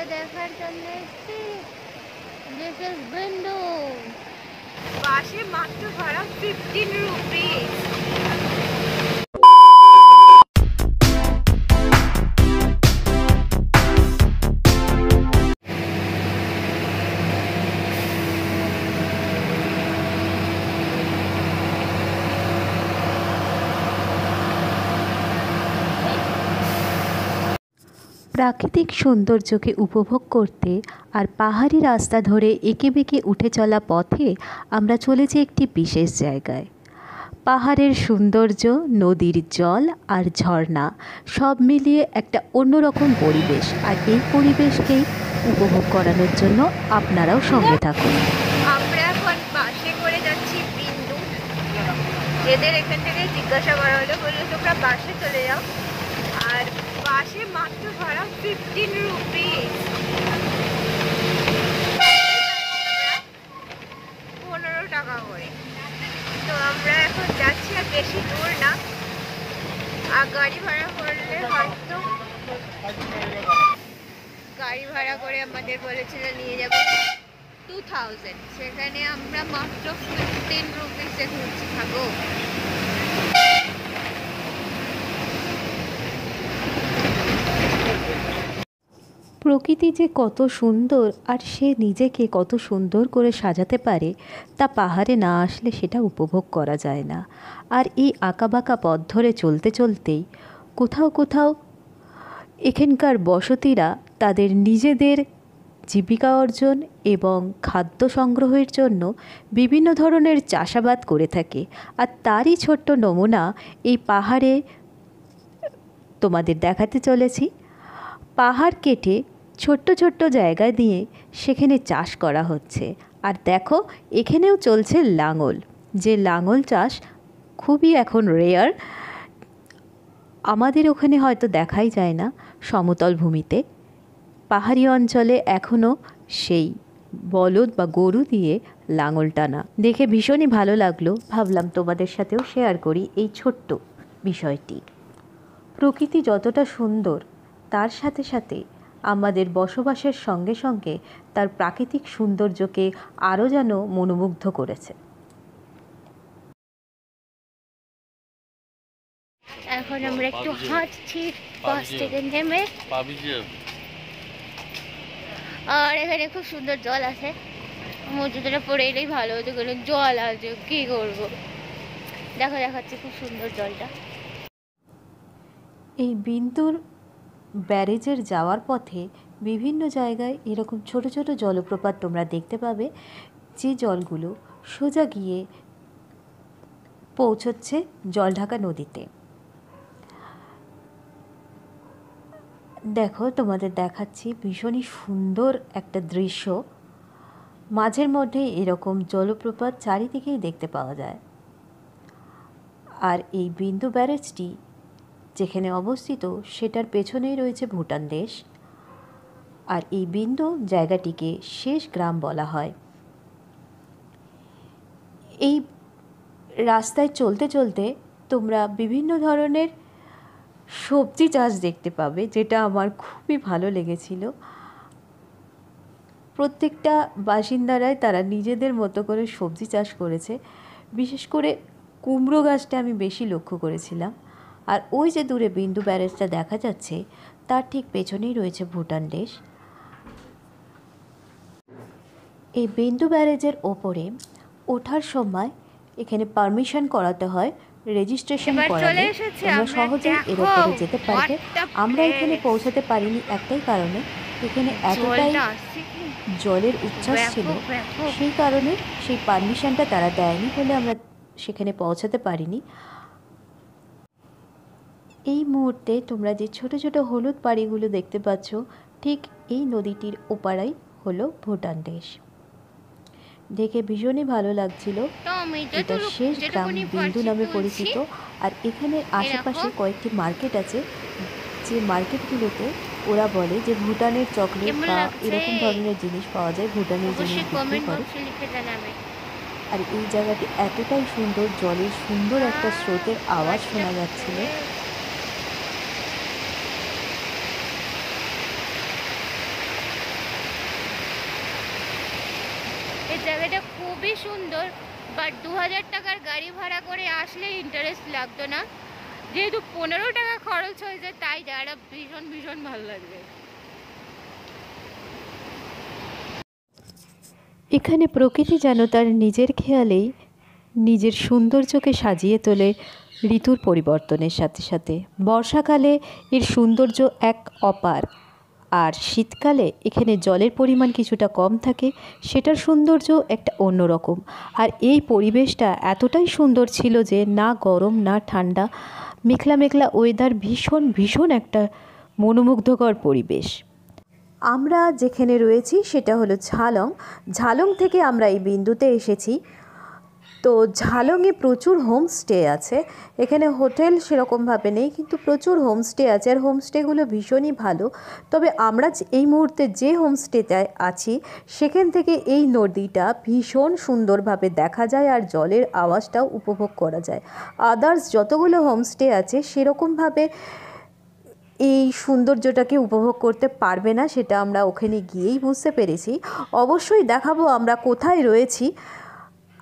যেটা দেখার জন্য এসেছি। দিস ইজ বিন্দু বাসে মাত্র ভাড়া ফিফটিন রুপিস প্রাকৃতিক সৌন্দর্যকে উপভোগ করতে আর পাহাড়ি রাস্তা ধরে এঁকে বেঁকে উঠে চলা পথে আমরা চলেছি একটি বিশেষ জায়গায়। পাহাড়ের সৌন্দর্য, নদীর জল আর ঝর্ণা সব মিলিয়ে একটা অন্যরকম পরিবেশ আর এই পরিবেশকেই উপভোগ করানোর জন্য আপনারাও সঙ্গে থাকুন। আমরা এখন করে যাচ্ছি এদের এখান থেকে জিজ্ঞাসা করা হলো, বলল, তোমরা বাসে চলে যাও। বাসে মাত্র ভাড়া ফিফটিন রুপিস পনেরো টাকা করে। তো আমরা এখন যাচ্ছি আর বেশি দূর না। আর গাড়ি ভাড়া করলে হয়তো গাড়ি ভাড়া করে আমাদের বলেছিল নিয়ে যাব টু থাউজেন্ড সেখানে আমরা মাত্র ফিফটিন রুপিসে ঘুরছি থাকো প্রকৃতি যে কত সুন্দর আর সে নিজেকে কত সুন্দর করে সাজাতে পারে, তা পাহাড়ে না আসলে সেটা উপভোগ করা যায় না। আর এই আঁকাবাঁকা পথ ধরে চলতে চলতেই কোথাও কোথাও এখানকার বসতিরা তাদের নিজেদের জীবিকা অর্জন এবং খাদ্য সংগ্রহের জন্য বিভিন্ন ধরনের চাষাবাদ করে থাকে। আর তারই ছোট্ট নমুনা এই পাহাড়ে তোমাদের দেখাতে চলেছি। পাহাড় কেটে ছোট্ট ছোট্ট জায়গা দিয়ে সেখানে চাষ করা হচ্ছে। আর দেখো, এখানেও চলছে লাঙল। যে লাঙল চাষ খুবই এখন রেয়ার আমাদের ওখানে হয়তো দেখাই যায় না সমতল ভূমিতে। পাহাড়ি অঞ্চলে এখনও সেই বলদ বা গরু দিয়ে লাঙল টানা। দেখে ভীষণই ভালো লাগল। ভাবলাম তোমাদের সাথেও শেয়ার করি এই ছোট্ট বিষয়টি। প্রকৃতি যতটা সুন্দর, তার সাথে সাথে আমাদের বসবাসের সঙ্গে সঙ্গে তার প্রাকৃতিক সৌন্দর্যকে আরও যেন মনোমুগ্ধ করেছে। এখন আমরা একটু হাঁটছি বাস থেকে নেমে। আর এখানে খুব সুন্দর জল আছে। মসজিদটা পড়ে এলেই ভালো হতো কোনো জল আছে কি করব? দেখো দেখাচ্ছি খুব সুন্দর জলটা। এই বিন্দুর ব্যারেজের যাওয়ার পথে বিভিন্ন জায়গায় এরকম ছোট ছোট জলপ্রপাত তোমরা দেখতে পাবে, যে জলগুলো সোজা গিয়ে পৌঁছচ্ছে জলঢাকা নদীতে। দেখো, তোমাদের দেখাচ্ছি ভীষণই সুন্দর একটা দৃশ্য। মাঝের মধ্যে এরকম জলপ্রপাত চারিদিকেই দেখতে পাওয়া যায়। আর এই বিন্দু ব্যারেজটি যেখানে অবস্থিত সেটার পেছনেই রয়েছে ভুটান দেশ। আর এই বিন্দু জায়গাটিকে শেষ গ্রাম বলা হয়। এই রাস্তায় চলতে চলতে তোমরা বিভিন্ন ধরনের সবজি চাষ দেখতে পাবে, যেটা আমার খুবই ভালো লেগেছিল। প্রত্যেকটা বাসিন্দারাই তারা নিজেদের মতো করে সবজি চাষ করেছে। বিশেষ করে কুমড়ো গাছটা আমি বেশি লক্ষ্য করেছিলাম। আর ওই যে দূরে বিন্দু ব্যারেজটা দেখা যাচ্ছে তার ঠিক পেছনেই রয়েছে ভুটান দেশ। এই বিন্দু ব্যারেজের ওপরে ওঠার সময় এখানে পারমিশন করাতে হয় রেজিস্ট্রেশন করালে তোমরা আমরা, সহজেই এর ওপরে যেতে পারবে। আমরা এখানে পৌঁছাতে পারিনি একটাই কারণে এখানে এতটাই জলের উচ্ছ্বাস ছিল। সেই কারণে সেই পারমিশনটা তারা দেয়নি বলে আমরা সেখানে পৌঁছাতে পারিনি। এই মুহূর্তে তোমরা যে ছোট ছোট হলুদ বাড়িগুলো দেখতে পাচ্ছ ঠিক এই নদীটির ওপারাই হলো ভুটান দেশ। দেখে ভীষণই ভালো লাগছিল। এটা শেষ গ্রাম বিন্দু নামে পরিচিত। আর এখানে আশেপাশে কয়েকটি মার্কেট আছে। যে মার্কেটগুলোতে ওরা বলে যে ভুটানের চকলেট বা এরকম ধরনের জিনিস পাওয়া যায় ভুটানের জিনিস বিক্রি করে। আর এই জায়গাটি এতটাই সুন্দর জলের সুন্দর একটা স্রোতের আওয়াজ শোনা যাচ্ছিল। জায়গাটা খুবই সুন্দর বাট দু হাজার টাকার গাড়ি ভাড়া করে আসলে ইন্টারেস্ট লাগতো না। যেহেতু পনেরো টাকা খরচ হয়েছে, তাই জায়গাটা ভীষণ ভীষণ ভালো লাগবে। এখানে প্রকৃতি যেন তার নিজের খেয়ালেই নিজের সৌন্দর্যকে সাজিয়ে তোলে ঋতুর পরিবর্তনের সাথে সাথে। বর্ষাকালে এর সৌন্দর্য এক অপার। আর শীতকালে এখানে জলের পরিমাণ কিছুটা কম থাকে, সেটার সৌন্দর্য একটা অন্যরকম আর এই পরিবেশটা এতটাই সুন্দর ছিল যে না গরম, না ঠান্ডা, মেঘলা মেঘলা ওয়েদার ভীষণ ভীষণ একটা মনোমুগ্ধকর পরিবেশ। আমরা যেখানে রয়েছি সেটা হলো ঝালং। ঝালং থেকে আমরা এই বিন্দুতে এসেছি। তো ঝালংয়ে প্রচুর হোমস্টে আছে। এখানে হোটেল সেরকমভাবে নেই, কিন্তু প্রচুর হোমস্টে আছে আর হোমস্টেগুলো ভীষণই ভালো। তবে আমরা এই মুহূর্তে যে হোমস্টেটায় আছি, সেখান থেকে এই নদীটা ভীষণ সুন্দরভাবে দেখা যায় আর জলের আওয়াজটাও উপভোগ করা যায়। আদার্স যতগুলো হোমস্টে আছে সেরকমভাবে এই সৌন্দর্যটাকে উপভোগ করতে পারবে না, সেটা আমরা ওখানে গিয়েই বুঝতে পেরেছি। অবশ্যই দেখাবো আমরা কোথায় রয়েছি।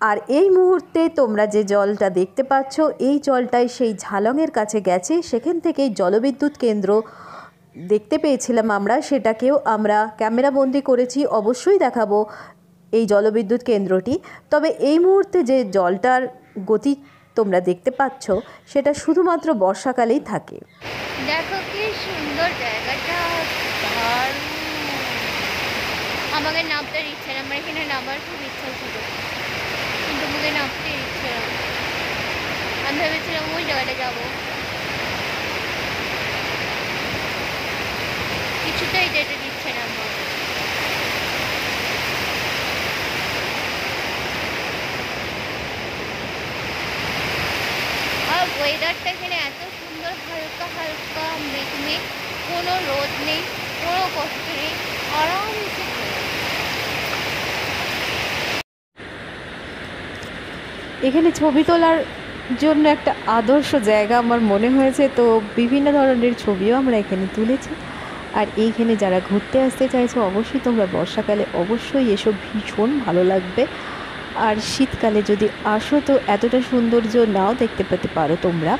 আর এই মুহূর্তে তোমরা যে জলটা দেখতে পাচ্ছ, এই জলটাই সেই ঝালংয়ের কাছে গেছে। সেখান থেকেই জলবিদ্যুৎ কেন্দ্র দেখতে পেয়েছিলাম আমরা। সেটাকেও আমরা ক্যামেরাবন্দি করেছি। অবশ্যই দেখাবো এই জলবিদ্যুৎ কেন্দ্রটি। তবে এই মুহূর্তে যে জলটার গতি তোমরা দেখতে পাচ্ছ, সেটা শুধুমাত্র বর্ষাকালেই থাকে। দেখো কি সুন্দর জায়গাটা। আমাকে নামতে ইচ্ছে আমার এখানে নামার খুব ইচ্ছা ছিল। আমাকে নামতে ইচ্ছে আমি ভেবেছিলাম ওই জায়গাটা যাব। কিছুতেই যেতে দিচ্ছে না আমার। আর ওয়েদারটা এখানে এত সুন্দর, হালকা হালকা মেঘ মেঘ কোনো রোদ নেই, কোনো কষ্ট নেই। আরামসে এখানে ছবি তোলার জন্য একটা আদর্শ জায়গা আমার মনে হয়েছে, তো বিভিন্ন ধরনের ছবিও আমরা এখানে তুলেছি। আর এইখানে যারা ঘুরতে আসতে চাইছো, অবশ্যই তোমরা বর্ষাকালে অবশ্যই এসব ভীষণ ভালো লাগবে। আর শীতকালে যদি আসো, তো এতটা সৌন্দর্য নাও দেখতে পেতে পারো তোমরা।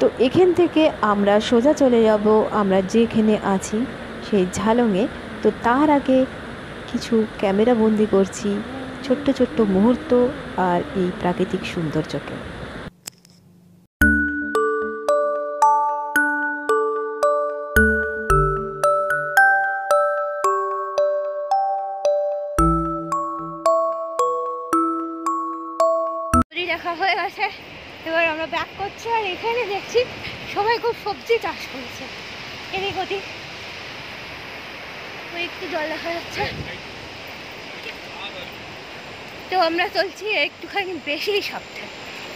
তো এখান থেকে আমরা সোজা চলে যাব, আমরা যেখানে আছি, সেই ঝালংয়ে। তো তার আগে কিছু ক্যামেরা বন্দি করছি। ছোট্ট ছোট্ট মুহূর্ত আর এই প্রাকৃতিক সৌন্দর্যকে। দেখা হয়ে গেছে। এবার আমরা ব্যাক করছি আর এখানে দেখছি সবাই খুব সবজি চাষ করেছে। এদিক ওদিক। একটু জল দেখা যাচ্ছে। তো আমরা চলছি একটুখানি বেশি সাবধান।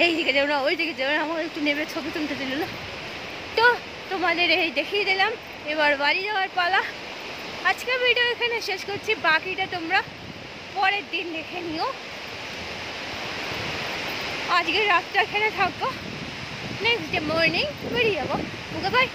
এই দিকে যাব না, ওই দিকে যাব না, আমাকে একটু নেমে ছবি তুলতে দিল তো তোমাদের এই দেখিয়ে দিলাম, এবার বাড়ি যাওয়ার পালা। আজকের ভিডিও এখানে শেষ করছি, বাকিটা তোমরা পরের দিন দেখে নিও। আজকে রাতটা এখানে থাকব নেক্সট ডে মর্নিং বেরিয়ে যাব। Okay bye